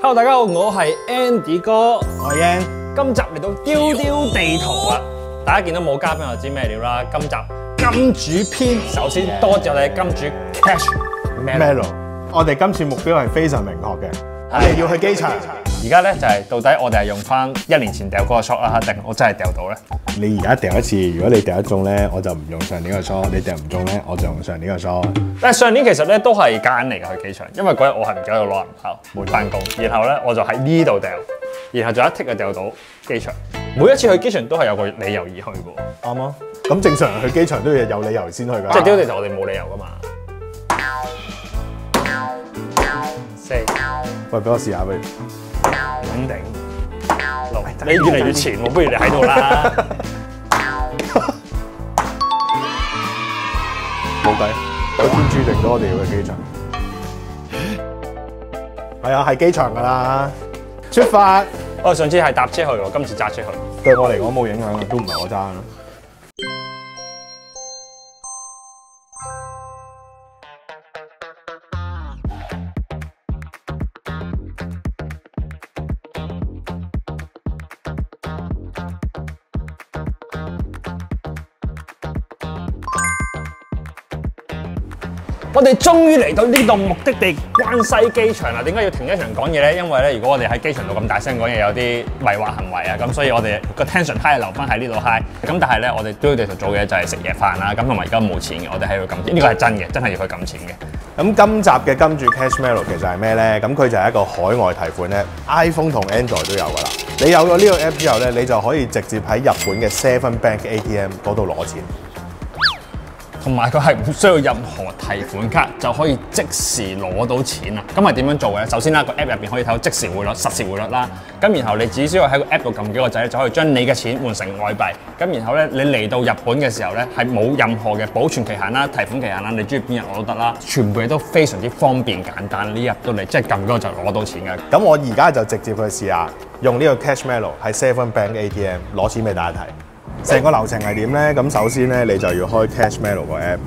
Hello，大家好，我係 Andy 哥。我係 Yan，今集嚟到丟丟地圖啊！大家見到冇嘉賓就知咩料啦。今集金主篇，首先多謝我哋金主 Cash Melo。我哋今次目標係非常明確嘅，我哋要去機場。而家咧就係、到底我哋係用翻一年前掉嗰個 shot 啦，定我真係掉到咧？你而家掉一次，如果你掉得中咧，我就唔用上年個 shot；你掉唔中咧，我就用上年個 shot。但係上年其實咧都係揀嚟嘅去機場，因為嗰日我係唔記得攞銀包，冇翻工，然後咧我就喺呢度掉，然後就一剔就掉到機場。每一次去機場都係有個理由而去嘅喎，啱啊！咁正常人去機場都要有理由先去㗎。即係丟地圖我哋冇理由㗎嘛。四喂，俾我試下俾。肯定六，你越嚟越前喎，不如你喺度啦。冇計，有天注定咗我哋要去機場。係啊，係機場㗎啦。出發，我上次係搭車去喎，今次揸車去。對我嚟講冇影響啊，都唔係我揸啦。我哋終於嚟到呢度目的地關西機場啦！點解要停一場講嘢咧？因為咧，如果我哋喺機場度咁大聲講嘢，有啲迷惑行為啊，咁所以我哋個 tension high 留翻喺呢度 high。咁但係咧，我哋都要地圖做嘅就係食夜飯啦。咁同埋而家冇錢嘅，我哋喺度撳錢，呢個係真嘅，真係要去撳錢嘅。咁今集嘅金住 Cash Melo 其實係咩咧？咁佢就係一個海外提款咧，iPhone 同 Android 都有噶啦。你有咗呢個 app 之後咧，你就可以直接喺日本嘅 Seven Bank ATM 嗰度攞錢。同埋佢係唔需要任何提款卡就可以即時攞到錢啊！咁係點樣做嘅？首先啦，個 app 入邊可以睇到即時匯率、實時匯率啦。咁然後你只需要喺個 app 度撳幾個掣，就可以將你嘅錢換成外幣。咁然後咧，你嚟到日本嘅時候咧，係冇任何嘅保存期限啦、提款期限啦，你中意邊日攞都得啦。全部嘢都非常之方便簡單，呢入到嚟即係撳嗰個就攞到錢嘅。咁我而家就直接去試下用呢個 Cash Melo 喺 Seven Bank ATM 攞錢俾大家睇。成個流程係點咧？咁首先咧，你就要開 Cash Melo 個 app。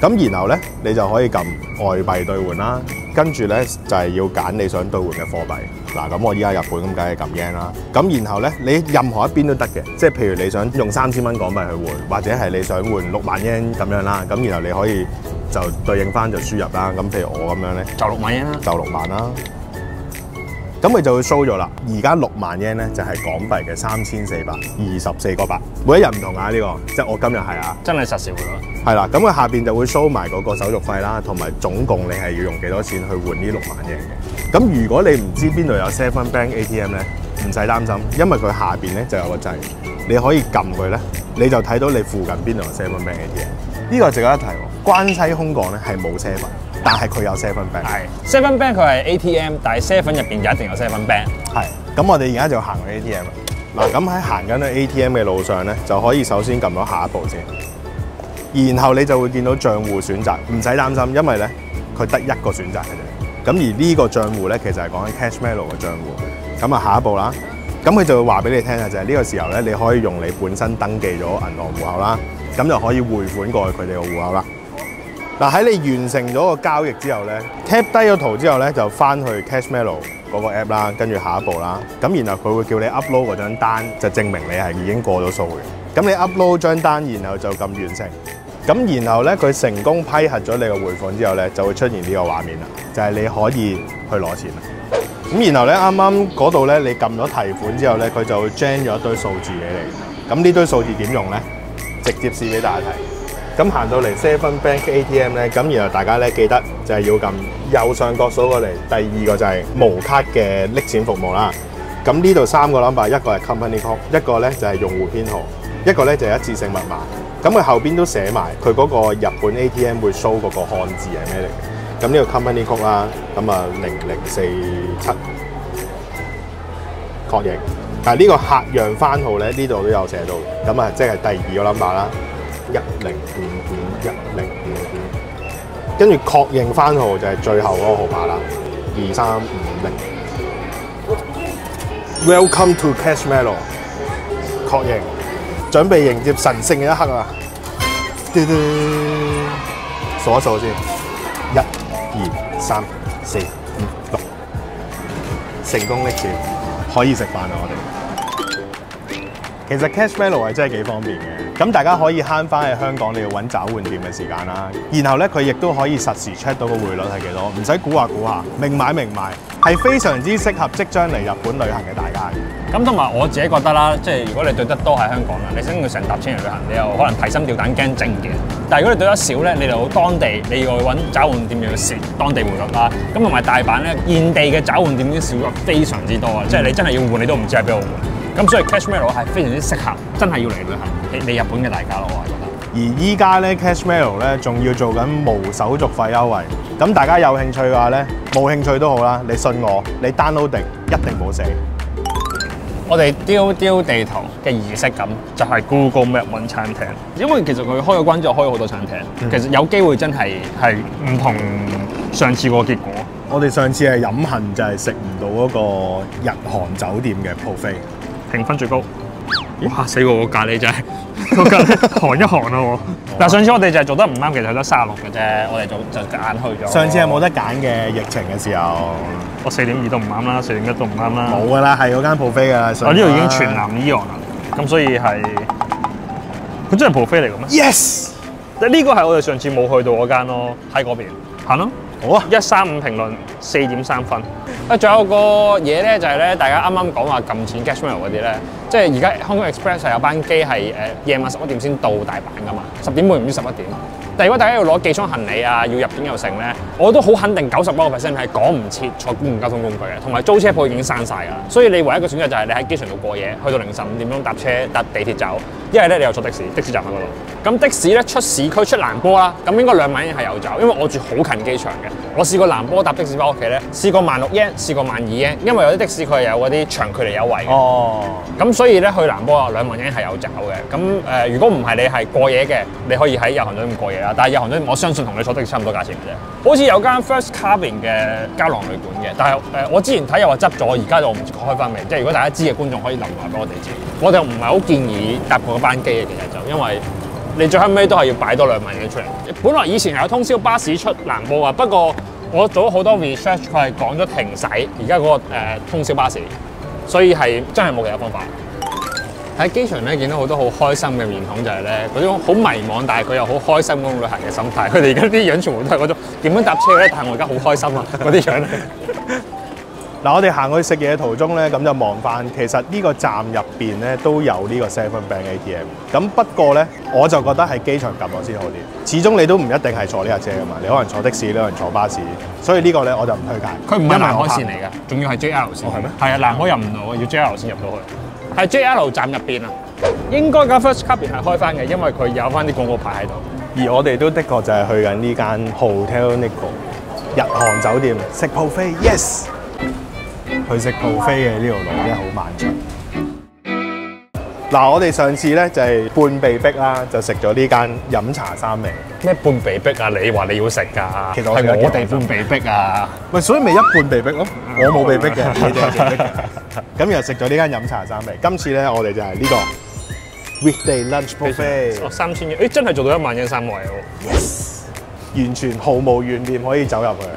咁然後咧，你就可以撳外幣兑換啦。跟住咧就係要揀你想兑換嘅貨幣。嗱，咁我依家日本咁梗係撳 yen 啦。咁然後咧，你任何一邊都得嘅，即係譬如你想用三千蚊港幣去換，或者係你想換六萬 yen 咁樣啦。咁然後你可以就對應翻就輸入啦。咁譬如我咁樣咧，就六萬円啦。就六萬啦。咁佢就會 show 咗啦。而家六萬 yen 咧就係港幣嘅三千四百二十四個八。每一日唔同啊，呢、個即係我今日係啊。真係實時匯率。係啦，咁佢下邊就會 show 埋嗰個手續費啦，同埋總共你係要用幾多錢去換呢六萬嘢嘅。咁如果你唔知邊度有 Seven Bank ATM 咧，唔使擔心，因為佢下邊咧就有個掣，你可以撳佢咧，你就睇到你附近邊度有 Seven Bank ATM。呢個值得一提喎，關西空港咧係冇 Seven，但係佢有 Seven Bank。係 Seven Bank 佢係 ATM，但係 Seven 入邊就一定有 Seven Bank。係，咁我哋而家就行去 ATM 啦。嗱，咁喺行緊去 ATM 嘅路上咧，就可以首先撳咗下一步先，然後你就會見到賬户選擇，唔使擔心，因為咧佢得一個選擇嘅啫。咁而呢個賬户咧，其實係講緊 Cash Melo 嘅賬户。咁啊，下一步啦，咁佢就會話俾你聽啊，就係呢個時候咧，你可以用你本身登記咗銀行户口啦，咁就可以匯款過去佢哋嘅户口啦。嗱，喺你完成咗個交易之後咧，tap 低咗圖之後咧，就翻去 Cash Melo 嗰個 app 啦，跟住下一步啦，咁然後佢會叫你 upload 嗰張單，就證明你係已經過咗數嘅。咁你 upload 張單，然後就撳完成。咁然後咧，佢成功批核咗你個匯款之後咧，就會出現呢個畫面啦，就係、你可以去攞錢啦。咁然後咧，啱啱嗰度咧，你撳咗提款之後咧，佢就會 gen 咗一堆數字俾你。咁呢堆數字點用咧？直接試俾大家睇。咁行到嚟 Seven Bank ATM 咧，咁然後大家咧記得就係要撳右上角數過嚟，第二個就係無卡嘅拎錢服務啦。咁呢度三個 number，一個係 company code，一個咧就係用戶編號，一個咧就係一次性密碼。咁佢後邊都寫埋佢嗰個日本 ATM 會 show 嗰個漢字係咩嚟嘅。咁呢個 company code 啦，咁啊零零四七確認。但係呢個客樣番號咧，呢度都有寫到，咁啊即係第二個 number 啦。一零五五一零五五，跟住確認番號就係最後嗰個號碼啦，二三五零。Welcome to Cash Melo，確認，準備迎接神聖嘅一刻啊！嘟嘟，數一數先，一、二、三、四、五、六。成功拎住，可以食飯啦我哋。其實 Cashmello 係真係幾方便嘅，咁大家可以慳翻喺香港你要揾找換店嘅時間啦。然後咧佢亦都可以實時 check 到個匯率係幾多，唔使估下估下，明買明賣，係非常之適合即將嚟日本旅行嘅大家。咁同埋我自己覺得啦，即係如果你對得多喺香港啦，你想要成搭車嚟旅行，你又可能提心吊膽驚靜嘅。但係如果你對得少咧，你就當地你要去揾找換店，要蝕當地匯率啦。咁同埋大阪咧，現地嘅找換店已經少咗非常之多啊！即係你真係要換，你都唔知喺邊度換。咁所以 Cashmello 係非常之適合真係要嚟旅行嚟嚟日本嘅大家咯，我係覺得。而依家咧 Cashmere 咧仲要做緊無手續費優惠，咁大家有興趣嘅話咧，冇興趣都好啦，你信我，你 download 定一定冇死。我哋丟丟地圖嘅儀式感就係 Google Map 揾餐廳，因為其實佢開咗關之後開咗好多餐廳，其實有機會真係係唔同上次個結果。我哋上次係飲恨就係食唔到嗰個日韓酒店嘅 buffet。評分最高。哇！死我個咖喱真係個咖喱寒一寒啦喎。嗱，上次我哋就係做得唔啱，其實係得三十六嘅啫，我哋做就揀去咗。上次係冇得揀嘅疫情嘅時候，我四點二都唔啱啦，四點一都唔啱啦。冇噶啦，係嗰間 buffet 噶啦。我呢度已經全南 Eon 啦，咁所以係佢真係 buffet 嚟嘅咩？Yes，呢個係我哋上次冇去到嗰間咯，喺嗰邊行咯。好啊。一三五評論四點三分。啊，仲有個嘢咧，就係咧，大家啱啱講話撳錢 cash mail 嗰啲咧，即係而家香港 Express 有班機係誒夜晚十一點先到大阪噶嘛，十點半唔知十一點。但係如果大家要攞寄倉行李啊，要入境又成咧，我都好肯定九十八個 percent 係趕唔切坐公共交通工具嘅，同埋租車鋪已經閂晒㗎啦。所以你唯一嘅選擇就係你喺機場度過夜，去到凌晨五點鐘搭車搭地鐵走，一係咧你又坐的士，的士站喺嗰度。咁的士咧出市區出蘭波啦，咁應該兩萬英係有走，因為我住好近機場嘅。我試過蘭波搭的士翻屋企咧，試過萬六英，試過萬二英，因為有啲的士佢係有嗰啲長距離優惠嘅。哦，咁所以咧去蘭波啊兩萬英係有走嘅。咁誒、呃如果唔係你係過夜嘅，你可以喺日韓酒店過夜啦。但係日韓酒店我相信同你坐的差唔多價錢嘅啫。好似有間 First Cabin 嘅膠囊旅館嘅，但係誒、我之前睇又話執咗，而家就唔知開翻未。即係如果大家知嘅觀眾可以留埋俾我哋知。我就唔係好建議搭嗰班機嘅，其實就因為。你最後尾都係要擺多兩萬嘢出嚟。本來以前係有通宵巴士出南部啊，不過我做咗好多 research，佢係講咗停駛而家嗰個、呃、通宵巴士，所以係真係冇其他方法。喺機場咧見到好多好開心嘅面孔，就係咧嗰種好迷茫，但係佢又好開心嗰種旅行嘅心態。佢哋而家啲樣全部都係嗰種點樣搭車咧，但係我而家好開心啊嗰啲樣。嗱，我哋行去食嘢途中咧，咁就望翻，其實呢個站入邊咧都有呢個 Seven Bank ATM。咁不過咧，我就覺得喺機場撳我先好啲。始終你都唔一定係坐呢架車噶嘛，你可能坐的士，你可能坐巴士。所以呢個咧我就唔推介。佢唔係南海線嚟㗎，仲要係 JR 線。哦係咩係啊，南海入唔到啊，要 JR 線入到去。係 JR 站入邊啊，應該架 First Cabin 係開翻嘅，因為佢有翻啲廣告牌喺度。而我哋都的確就係去緊呢間 Hotel Nico 日韓酒店食 buffet，yes。去食 buffet 嘅呢條路真係好漫長。嗱，我哋上次咧就係半被逼啦，就食咗呢間飲茶三味。咩半被逼啊？你話你要食㗎？其實我係我哋半被逼啊！喂，所以咪一半被逼咯，我冇被逼嘅，你哋係被逼嘅。咁又食咗呢間飲茶三味，今次咧我哋就係呢個 weekday lunch 哦，buffet，三千英，誒真係做到一萬一三位喎！完全毫無懸念可以走入去。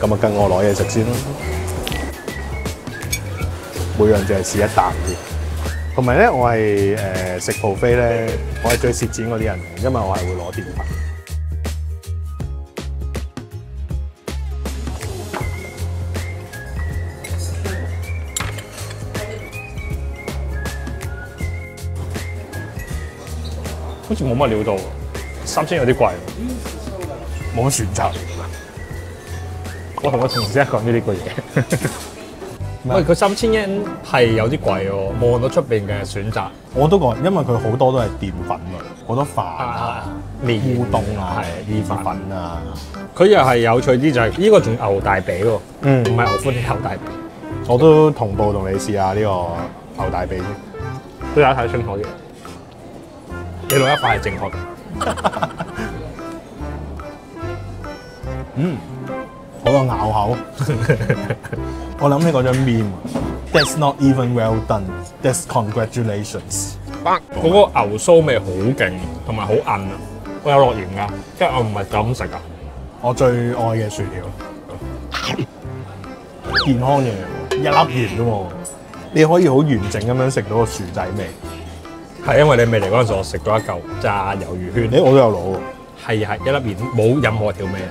咁啊，跟我攞嘢食先啦。每樣就係試一啖先。同埋咧，我係誒食 buffet 咧，我係最蝕錢嗰啲人，因為我係會攞澱粉。好似冇乜料到，三千有啲貴。冇乜選擇。我同我同事一講咗呢個嘢。喂，佢三千英係有啲貴喎，望到出邊嘅選擇。我都覺，因為佢好多都係澱粉啊，好多飯啊啊、麵烏冬啊、係意粉啊。佢又係有趣啲，就係呢個仲牛大髀喎，嗯唔係牛歡喜牛大髀。我都同步同你試下呢個牛大髀先。都有睇清楚啲。你攞一塊係正確嘅。好有咬口。我諗起嗰張 meme。That's not even well done. That's congratulations。嗰個牛酥味好勁，同埋好韌啊！我有落鹽㗎，即係我唔係就咁食㗎。我最愛嘅薯條，健康嘢，一粒鹽啫喎，你可以好完整咁樣食到個薯仔味。係因為你未嚟嗰陣時，我食咗一嚿炸魷魚圈，誒，我都有攞喎。係係一粒鹽，冇任何調味啊！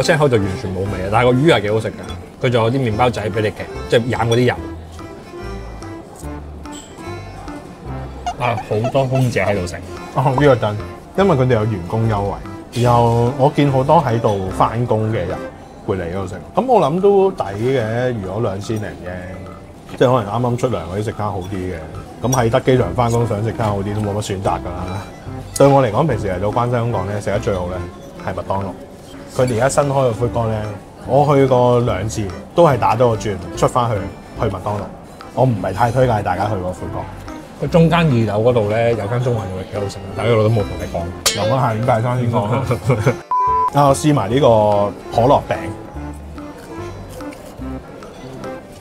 個青口就完全冇味啊，但係個魚係幾好食㗎，佢仲有啲麵包仔俾你夾，即係飲嗰啲油。啊，好多空姐喺度食。哦，呢個真，因為佢哋有員工優惠。然後我見好多喺度翻工嘅人會嚟嗰度食，咁我諗都抵嘅。如果兩千零嘅，即係可能啱啱出糧嗰啲食餐好啲嘅，咁喺得機場翻工想食餐好啲都冇乜選擇㗎啦。對我嚟講，平時嚟到關西香港咧，食得最好咧係麥當勞。佢哋而家新開嘅灰缸咧，我去過兩次，都係打咗個轉出翻去去麥當勞。我唔係太推介大家去個灰缸。佢中間二樓嗰度咧有間中環嘅幾好食，但係嗰度都冇同你講。留翻下年大餐先講。啊，我試埋呢個可樂餅。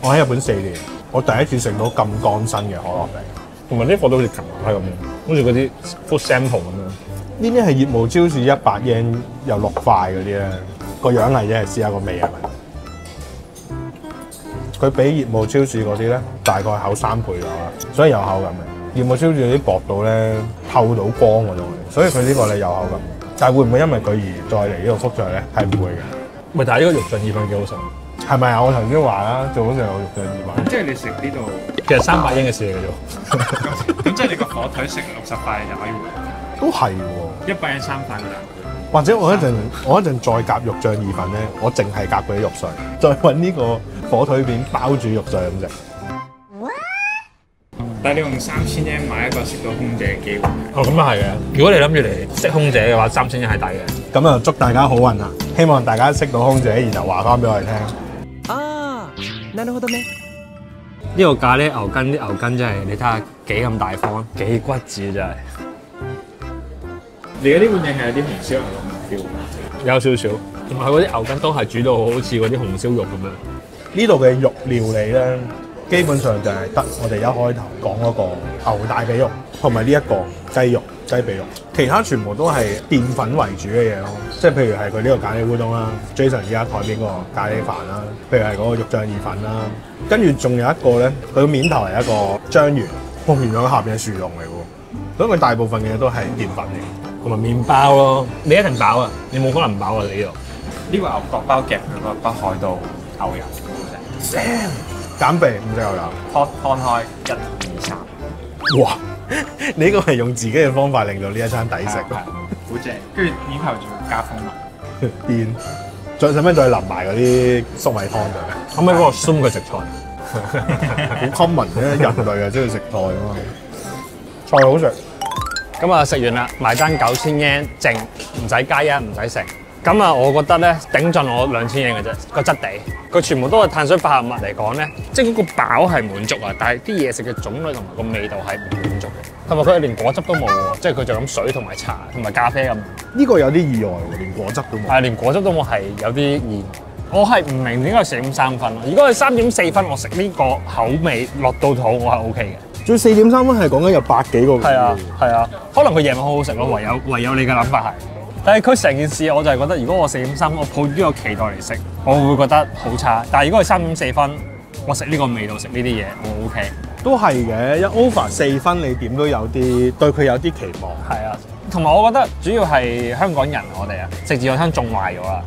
我喺日本四年，我第一次食到咁乾身嘅可樂餅。同埋呢個都好似琴日係咁樣，好似嗰啲 food sample 咁樣。呢啲係業務超市一百 yen 有六塊嗰啲咧，個樣係啫，試下個味係咪？佢比業務超市嗰啲咧，大概厚三倍咗啦，所以有口感嘅。業務超市嗰啲薄到咧透到光嗰種，所以佢呢個咧有口感。但係會唔會因為佢而再嚟呢個複製咧？係唔會嘅。咪但係呢個肉醬意粉幾好食，係咪啊？我頭先話啦，最好食有肉醬意粉。即係你食呢度，其實三百英嘅事嚟嘅啫。咁即係你個火腿食六十塊就可以回，都係喎。一百人三塊㗎啦。或者我一陣我一陣再夾肉醬意粉咧，我淨係夾嗰啲肉碎，再揾呢個火腿片包住肉醬咁食。但係你用三千円買一個食到空姐嘅機會，哦，咁啊係嘅。如果你諗住嚟識空姐嘅話，三千一係抵嘅。咁啊，祝大家好運啊！希望大家識到空姐，然後話翻俾我哋聽。あーなるほどね呢個咖喱牛筋啲牛筋真係，你睇下幾咁大方，幾骨子真係。 你嘅呢碗嘢係有啲紅燒牛肉嘅。有少少，同埋佢嗰啲牛筋都係煮到好似嗰啲紅燒肉咁樣。呢度嘅肉料理咧，基本上就係得我哋一開頭講嗰個牛大髀肉，同埋呢一個雞肉、雞髀肉，其他全部都係澱粉為主嘅嘢咯。即係譬如係佢呢個咖喱烏冬啦，Jason 而家台邊個咖喱飯啦，譬如係嗰個肉醬意粉啦，跟住仲有一個咧，佢個面頭係一個章魚，個原來下邊係薯蓉嚟喎，所以佢大部分嘅嘢都係澱粉嚟。同埋麵包咯，你一定飽啊！你冇可能唔飽啊！你呢度。呢個牛角包夾佢個北海道牛油，好食。減肥唔食牛油。攤攤開一二三，哇！你 呢個係用自己嘅方法令到呢一餐抵食係，好正。跟住面頭仲要加蜂蜜。癲！再使唔使再淋埋嗰啲粟米湯度咧？可唔可以幫我 zoom 佢食菜？好 common 嘅人類啊，中意食菜啊嘛。菜好食，咁啊，食完啦，埋單九千 yen 淨，唔使加一，唔使食。咁啊，我覺得咧頂盡我兩千 yen 嘅啫，個質地，佢全部都係碳水化合物嚟講咧，即係嗰個飽係滿足啊，但係啲嘢食嘅種類同埋個味道係唔滿足嘅。同埋佢係連果汁都冇喎，即係佢就咁水同埋茶同埋咖啡咁。呢個有啲意外喎，連果汁都冇。係連果汁都冇，係有啲意外。我係唔明點解四點三分咯。如果係三點四分，我食呢個口味落到肚，我係 O K 嘅。最四點三分係講緊有百幾個。係啊，係啊，可能佢夜晚好好食咯，唯有唯有你嘅諗法係。但係佢成件事，我就係覺得，如果我四點三，我抱住呢個期待嚟食，我會覺得好差。但係如果係三點四分，我食呢個味道，食呢啲嘢，我 O K。都係嘅，一 over 四分你點都有啲對佢有啲期望。係啊，同埋我覺得主要係香港人我哋啊，食自助餐仲壞咗啦。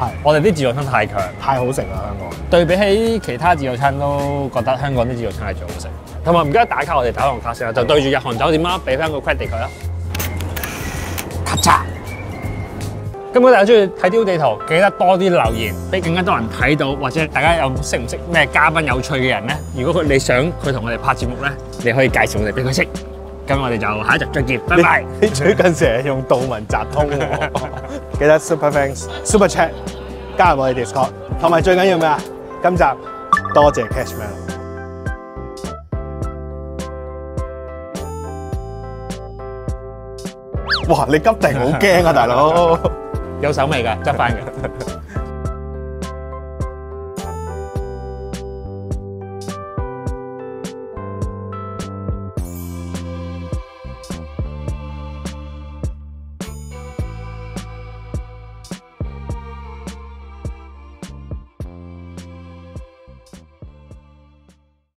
係我哋啲自助餐太強，太好食啦香港。對比起其他自助餐都覺得香港啲自助餐係最好食。同埋唔該打卡，我哋打完卡先啦，就對住日韓酒店啦，俾翻個 credit 佢啦。咔嚓！咁本大家中意睇啲地圖，記得多啲留言，俾更加多人睇到，或者大家有識唔識咩嘉賓有趣嘅人呢？如果佢你想佢同我哋拍節目呢，你可以介紹我哋俾佢識。咁我哋就下一集再見，拜拜。你 最近成日用道文集通喎，記得 super thanks super chat 加入我哋 Discord，同埋最緊要咩啊？今集多謝 Cashman。哇！你急定好驚啊，大佬！有手尾㗎，執翻㗎。